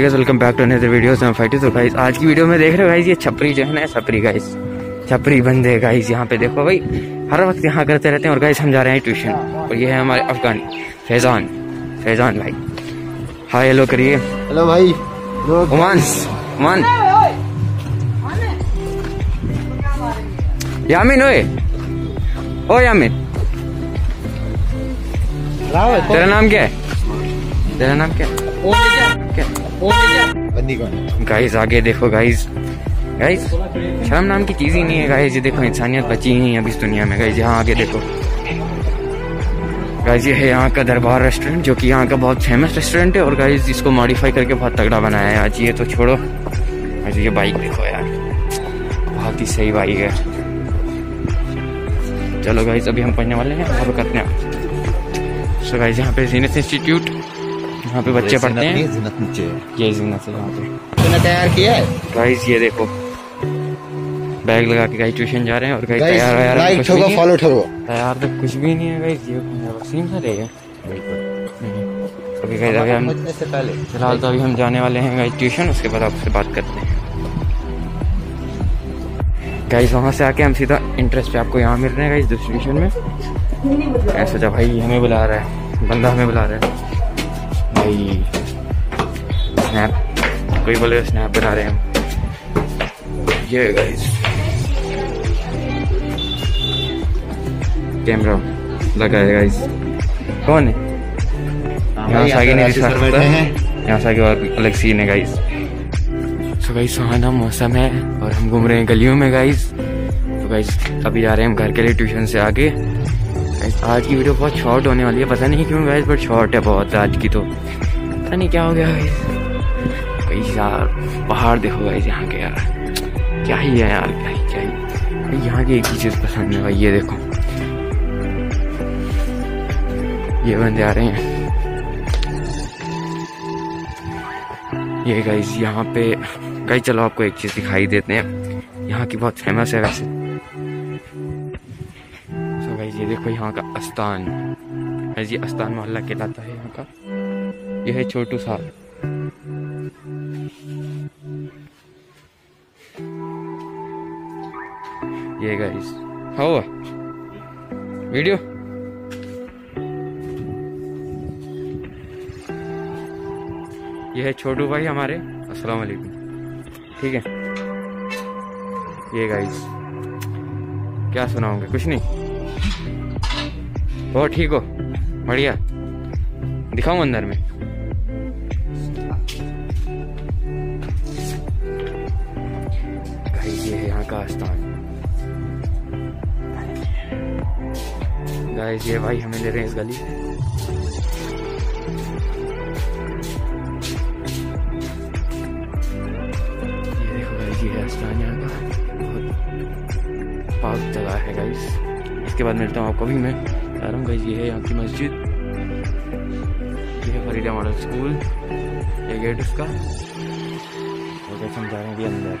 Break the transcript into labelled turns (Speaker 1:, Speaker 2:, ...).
Speaker 1: Guys welcome back to another videos हम फाइटी तो गाइस आज की वीडियो में देख रहे हो गाइस ये छपरी जो है ना छपरी गाइस छपरी बंदे गाइस यहाँ पे देखो भाई हर वक्त यहाँ करते रहते हैं और गाइस हम जा रहे हैं ट्यूशन और ये है हमारे अफगान फैजान फैजान भाई. हाय हेलो करिए.
Speaker 2: हेलो भाई.
Speaker 1: उमान उमान यामिन ओए ओ यामिन तेरा नाम क्या है? तेरा नाम क्या है? क्या? गाइस आगे देखो गाइस गाइस शर्म नाम की चीज़ ही नहीं है गाइस ये देखो, इंसानियत बची ही है अभी इस दुनिया में गाइस यहाँ आगे देखो. गाइस ये है यहाँ का दरबार रेस्टोरेंट जो कि यहाँ का बहुत फ़ेमस रेस्टोरेंट है, और गाइस इसको मॉडिफाई करके बहुत तगड़ा बनाया है. आज ये तो छोड़ो. आज ये बाइक देखो यार. बहुत ही सही बाइक है. चलो गाइस अभी हम पढ़ने वाले हैं. पे करते हैं. सो गाइस यहाँ पे जीनत इंस्टीट्यूट यहाँ पे बच्चे पढ़ते हैं।
Speaker 2: जिन्नत
Speaker 1: ये जीनत है यहाँ पे।
Speaker 2: तैयार किया है?
Speaker 1: गाइस ये देखो। बैग लगा के गाइस ट्यूशन जा रहे हैं और गाइस तैयार
Speaker 2: लाइक ठोको
Speaker 1: है।
Speaker 2: फॉलो ठोको।
Speaker 1: तैयार तो कुछ भी नहीं है गाइस ये वसीम सा रहेगा अभी गाइस अभी हम फ़िलहाल तो अभी हम जाने वाले हैं गाइस ट्यूशन उसके बाद आपसे बात करते हैं। गाइस वहाँ से आके हम सीधा इंटरेस्ट पे आपको यहाँ मिल रहे हैं गाइस दूसरी ट्यूशन में। मैं सोचा भाई हमें बुला रहा है बंदा हमें बुला रहा है। भाई स्नैप कोई बोले स्नैप बना रहे हैं हम। ये गाइस कैमरा लगा है गाइस कौन है? यहाँ से आगे नहीं दिखा सकता। यहाँ से आगे और अलग सीन है गाइस सो गाइस सुहाना मौसम है और हम घूम रहे हैं गलियों में गाइस तो गाइस अभी जा रहे हैं हम घर के लिए ट्यूशन से आगे। गाइस आज की वीडियो बहुत शॉर्ट होने वाली है। पता नहीं क्यों गाइस बट शॉर्ट है बहुत आज की तो। पता नहीं क्या हो गया गाइस गाइस यार, पहाड़ देखो गाइस यहाँ के यार। क्या ही है यार, क्या ही क्या ही। यहाँ की एक ही चीज़ पसंद है भाई, ये देखो। ये बंदे आ रहे हैं। ये गाइस यहाँ पे गाइस चलो आपको एक चीज़ दिखाई देते हैं। यहाँ की बहुत फ़ेमस है वैसे। ये देखो यहाँ का गाइस ये अस्तान मोहल्ला कहलाता है यहाँ का। ये है छोटू साहब। ये गाइस हाँ वीडियो? ये है छोटू भाई हमारे। अस्सलाम वालेकुम। ठीक है। ये गाइस क्या सुनाओगे? कुछ नहीं। हो ठीक हो। बढ़िया। दिखाऊँ अंदर में? ये है यहाँ का स्थान। गाइस ये भाई हमें ले रहे हैं इस गली। ये देखो गाइस ये है स्थान यहाँ का। बहुत पाक जगह है गाइस इसके बाद मिलता हूँ आपको। भी मैं जा रहा हूँ गाइस ये है यहाँ की मस्जिद। ये है फरीदा मॉडल स्कूल। ये गेट उसका। गाइस रहे हैं अंदर।